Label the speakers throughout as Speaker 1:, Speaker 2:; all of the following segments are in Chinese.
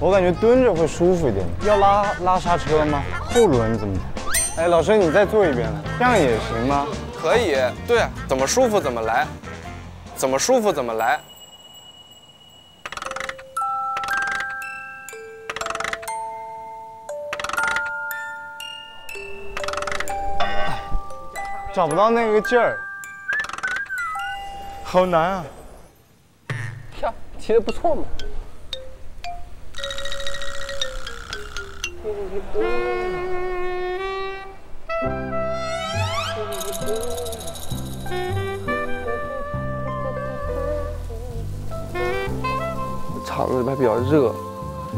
Speaker 1: 我感觉蹲着会舒服一点。要拉拉刹车吗？后轮怎么？哎，老师，你再做一遍，这样也行吗？
Speaker 2: 可以，对，怎么舒服怎么来，怎么舒服怎么来。
Speaker 1: 找不到那个劲儿，好难啊！
Speaker 3: 跳，骑的不错嘛。场子里边比较热，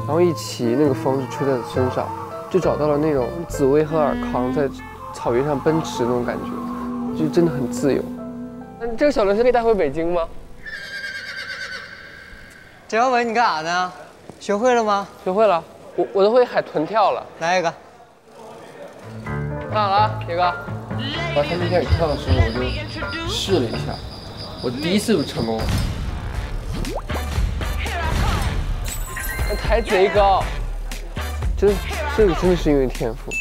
Speaker 3: 然后一骑那个风就吹在身上，就找到了那种紫薇和尔康在草原上奔驰那种感觉，就真的很自由。那这个小轮车可以带回北京吗？
Speaker 4: 蒋耀文，你干啥呢？学会了吗？
Speaker 3: 学会了，我我都会海豚跳了。
Speaker 4: 来一个。
Speaker 3: 看好了啊，铁哥。我他们一开始跳的时候，我就试了一下，我第一次就成功了。抬贼高，真这个真的是因为天赋。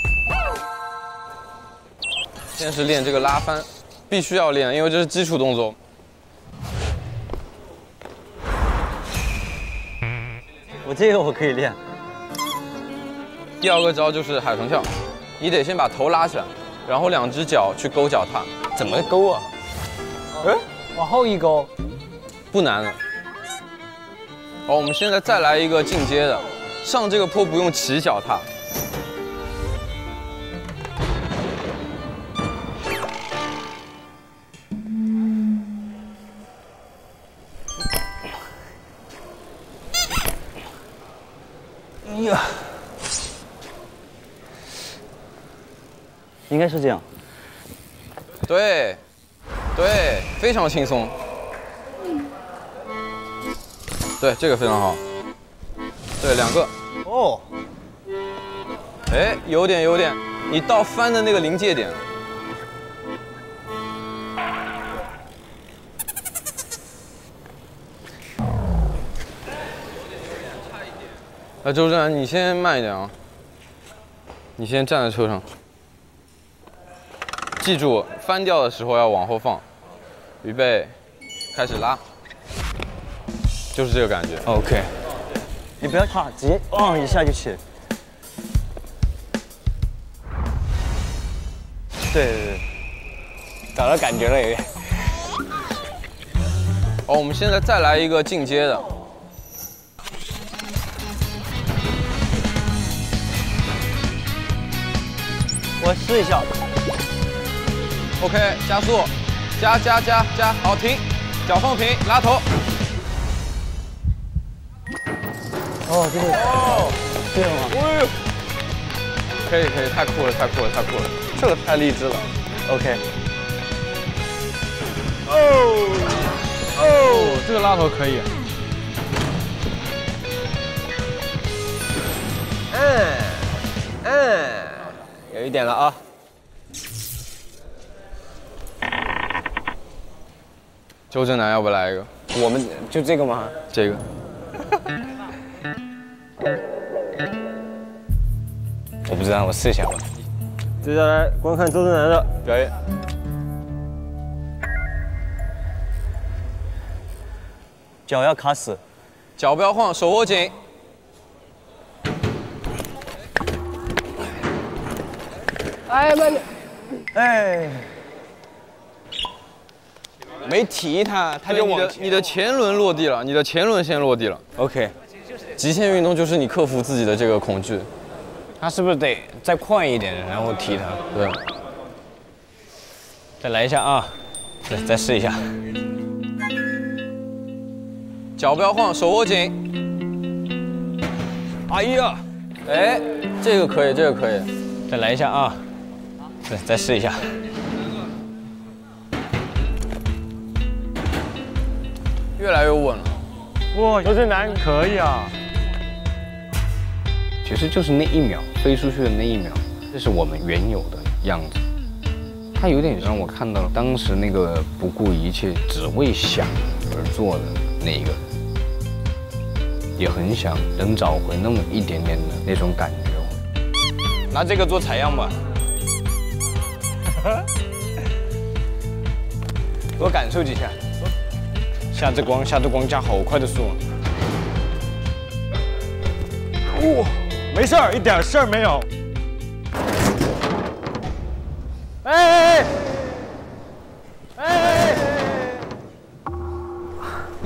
Speaker 2: 先是练这个拉翻，必须要练，因为这是基础动作。
Speaker 4: 我这个我可以练。
Speaker 2: 第二个招就是海豚跳，你得先把头拉起来，然后两只脚去勾脚踏。
Speaker 4: 怎么勾啊？哎，往后一勾，
Speaker 2: 不难的。好，我们现在再来一个进阶的，上这个坡不用起脚踏。
Speaker 4: 应该是这样。
Speaker 2: 对，对，非常轻松。对，这个非常好。对，两个。哦。哎，有点有点，你到翻的那个临界点了。哎，周震，你先慢一点啊。你先站在车上。记住，翻掉的时候要往后放。预备，开始拉。就是这个感觉。
Speaker 4: OK，你不要怕，直接哦一下就起。对对对，找到感觉了有点。
Speaker 2: 哦，我们现在再来一个进阶的。
Speaker 4: 我试一下。
Speaker 2: OK，加速，加加加加，好停，脚放平，拉头。
Speaker 4: 哦，这个哦，这样吗？哎呦，
Speaker 2: 可以可以，太酷了太酷了太酷了，这个太励志了。
Speaker 4: OK。
Speaker 5: 哦哦，这个拉头可以。
Speaker 4: 嗯嗯，有一点了啊。
Speaker 2: 周震南要不来一个？
Speaker 4: 我们就这个吗？
Speaker 2: 这个。
Speaker 4: 我不知道，我试一下吧。
Speaker 5: 接下来观看周震南的表演。
Speaker 4: 脚要卡死，
Speaker 2: 脚不要晃，手握紧。
Speaker 3: 哎慢点，
Speaker 4: 哎，没提他，他就往
Speaker 2: 你的前轮落地了，你的前轮先落地了。
Speaker 4: OK。
Speaker 2: 极限运动就是你克服自己的这个恐惧。
Speaker 4: 他是不是得再快一点，然后踢他？
Speaker 2: 对。
Speaker 4: 再来一下啊！再再试一下。
Speaker 2: 脚不要晃，手握紧。
Speaker 4: 哎呀，
Speaker 2: 哎，这个可以，这个可以。
Speaker 4: 再来一下啊！再再试一下。
Speaker 2: 越来越稳了。
Speaker 5: 哇，周震南可以啊！
Speaker 6: 其实就是那一秒飞出去的那一秒，这是我们原有的样子。他有点让我看到了当时那个不顾一切只为想而做的那一个人。也很想能找回那么一点点的那种感觉。
Speaker 2: 拿这个做采样吧，多感受几下。下着光，下着光加好快的速。
Speaker 1: 哇，没事儿，一点事儿没有。哎哎哎！哎！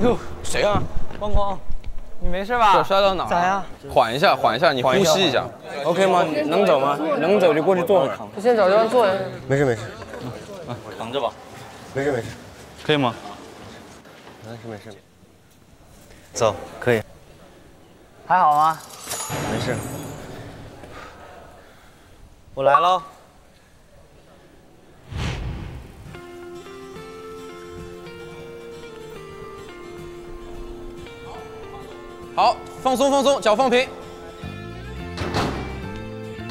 Speaker 2: 哟，谁啊？
Speaker 1: 光光，你没事吧？
Speaker 2: 这摔到哪？
Speaker 1: 咋样？
Speaker 2: 缓一下，缓一下，你呼吸一下。
Speaker 1: OK 吗？能走吗？能走就过去坐会儿。
Speaker 3: 我先找地方坐呀。
Speaker 4: 没事没事，
Speaker 1: 扛着吧。
Speaker 4: 没事没事，
Speaker 1: 可以吗？
Speaker 4: 没事没事，
Speaker 1: 走，可以。还好吗？没事。我来喽。
Speaker 2: 好，放松放松，脚放平。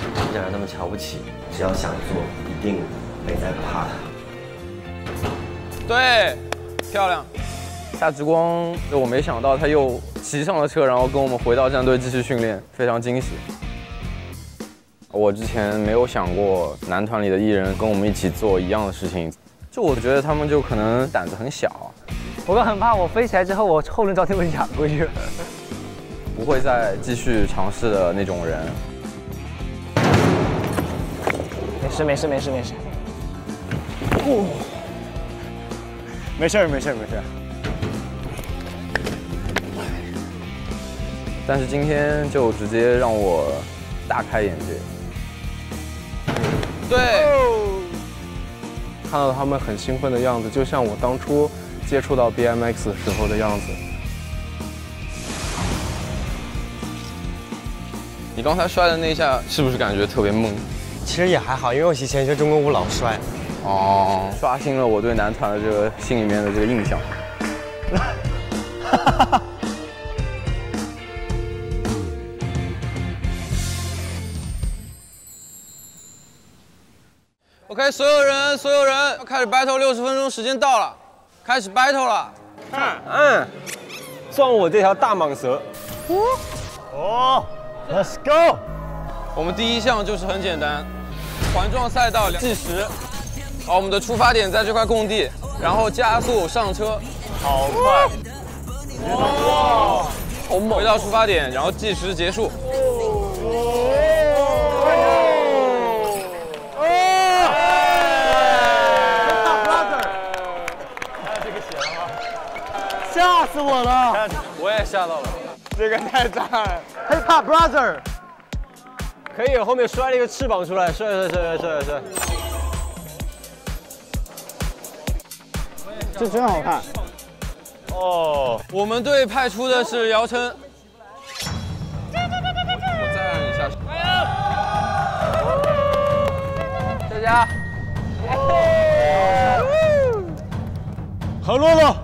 Speaker 4: 一点那么瞧不起，只要想做，一定没在怕的。
Speaker 2: 对，漂亮。
Speaker 7: 夏之光，就我没想到他又骑上了车，然后跟我们回到战队继续训练，非常惊喜。我之前没有想过男团里的艺人跟我们一起做一样的事情，就我觉得他们就可能胆子很小，
Speaker 1: 我都很怕，我飞起来之后，我后轮着地会仰过去。
Speaker 7: 不会再继续尝试的那种人。
Speaker 1: 没事没事没事没事。哦，没事没事没事。
Speaker 7: 但是今天就直接让我大开眼界。
Speaker 2: 对，
Speaker 3: 看到他们很兴奋的样子，就像我当初接触到 BMX 时候的样子。
Speaker 2: 你刚才摔的那一下，是不是感觉特别懵？
Speaker 4: 其实也还好，因为我以前学中国舞老摔。
Speaker 7: 哦，刷新了我对男团的这个心里面的这个印象。
Speaker 2: OK，所有人，所有人，要开始 battle，六十分钟时间到了，开始 battle 了。
Speaker 4: 看嗯，撞我这条大蟒蛇。
Speaker 1: 哦，Let's go。
Speaker 2: 我们第一项就是很简单，环状赛道计时。好，我们的出发点在这块空地，然后加速上车，
Speaker 1: 好快。
Speaker 2: 哇，好猛！回到出发点，然后计时结束。
Speaker 1: 吓死我了！
Speaker 2: 我也吓到了，
Speaker 1: 这个太赞了。
Speaker 4: Hip Hop Brother，可以，后面摔了一个翅膀出来，帅帅帅帅帅帅！
Speaker 1: 这真好看。
Speaker 2: 哦，我们队派出的是姚琛。我再按一下加油。
Speaker 7: 大家，
Speaker 1: 何洛洛，